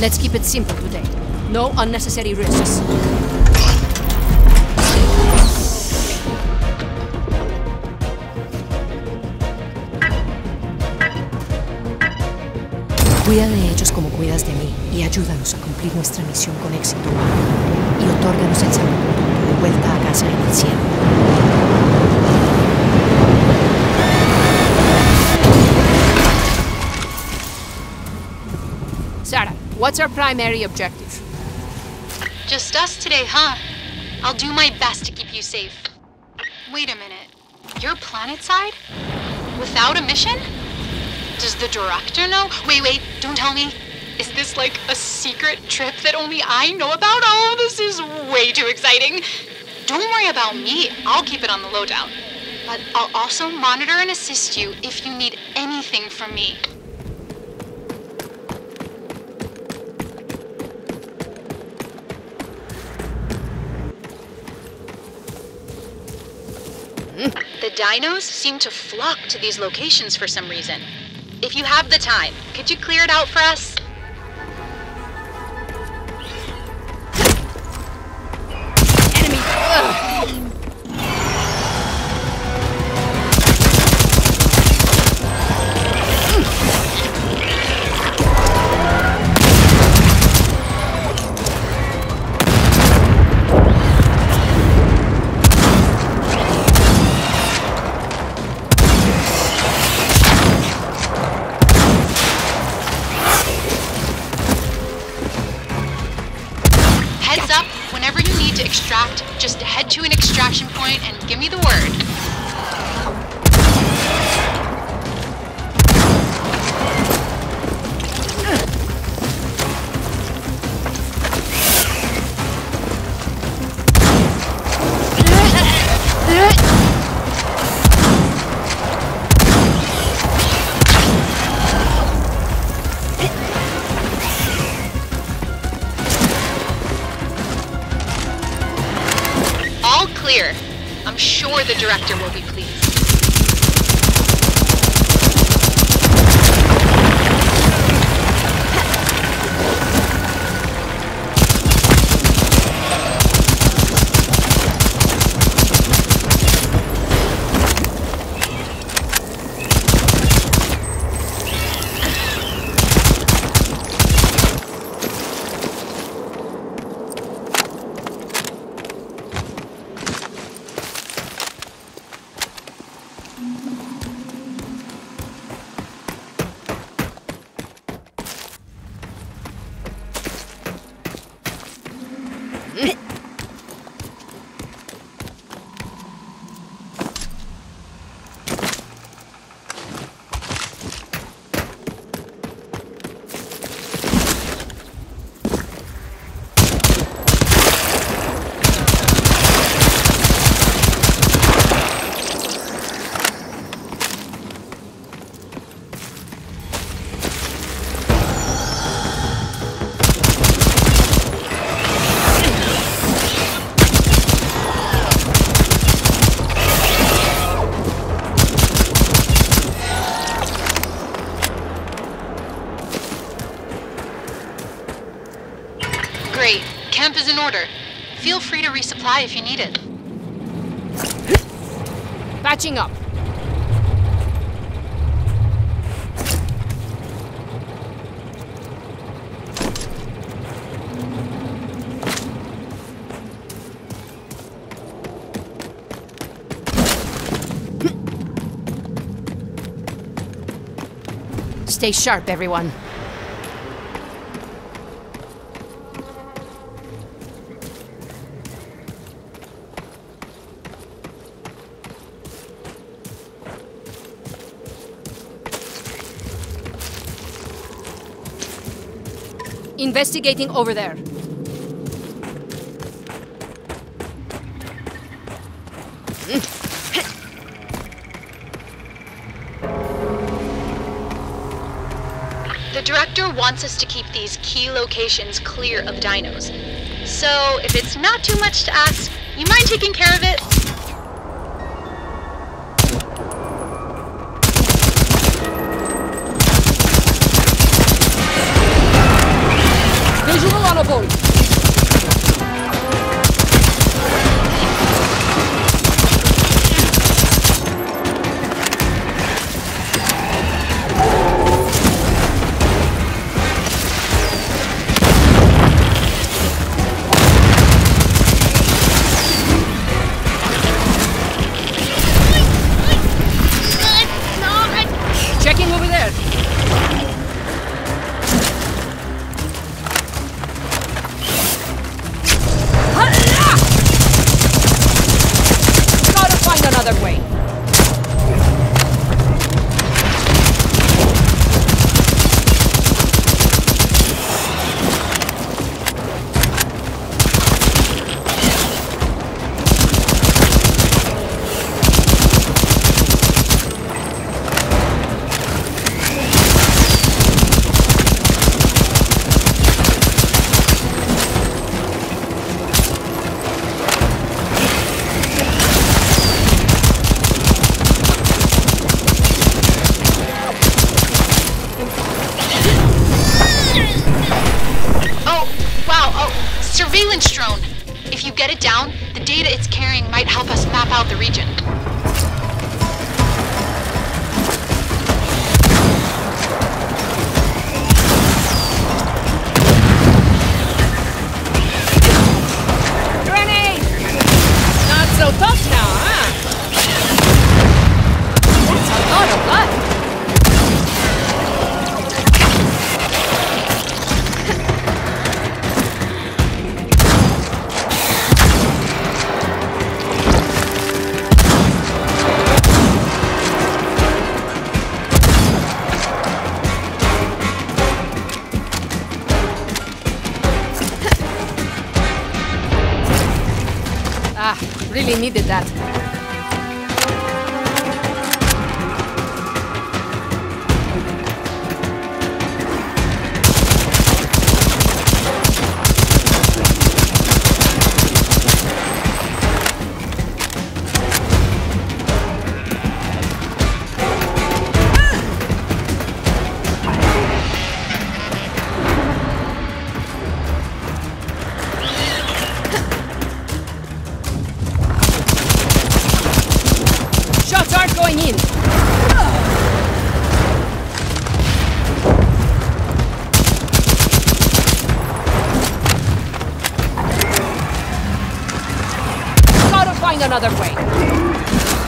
Let's keep it simple today. No unnecessary risks. Cuida de ellos como cuidas de mí y ayúdanos a cumplir nuestra misión con éxito. Y otórganos el salvoconducto de vuelta a casa en el cielo. What's our primary objective? Just us today, huh? I'll do my best to keep you safe. Wait a minute. You're planetside? Without a mission? Does the director know? Wait, wait, don't tell me. Is this like a secret trip that only I know about? Oh, this is way too exciting. Don't worry about me. I'll keep it on the lowdown. But I'll also monitor and assist you if you need anything from me. The dinos seem to flock to these locations for some reason. If you have the time, could you clear it out for us? Clear. I'm sure the director will be pleased. Feel free to resupply if you need it. Patching up. Stay sharp, everyone. Investigating over there. The director wants us to keep these key locations clear of dinos. So, if it's not too much to ask, you mind taking care of it? Careful! Get it down, the data it's carrying might help us map out the region. Needed that. Find another way.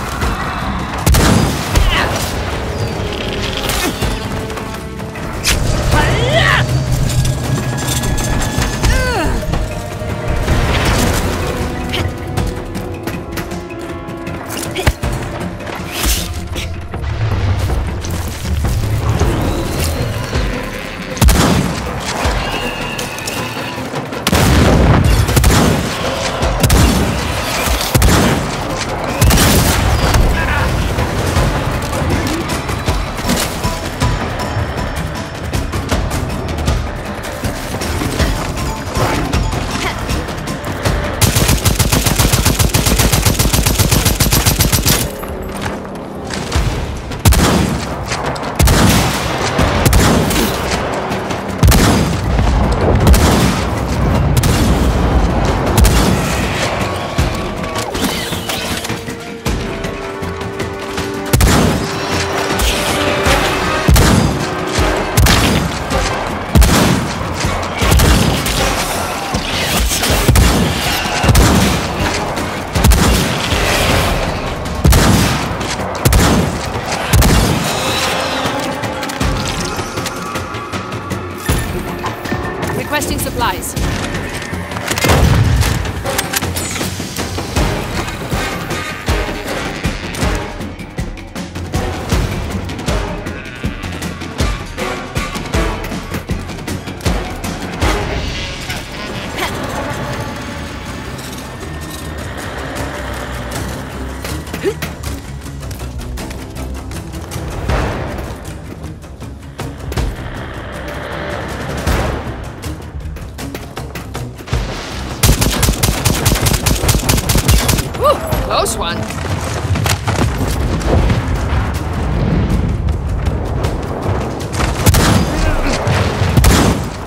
Close one.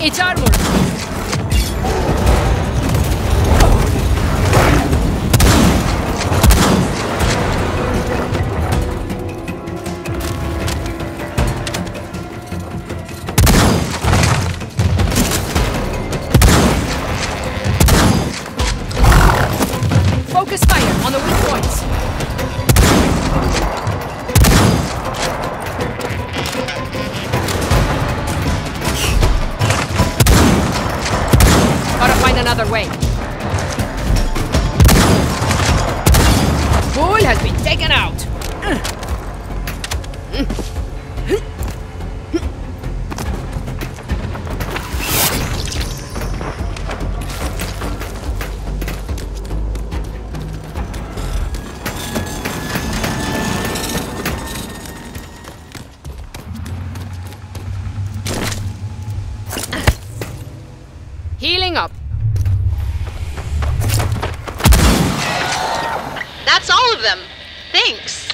It's armor. Find of them. Thanks.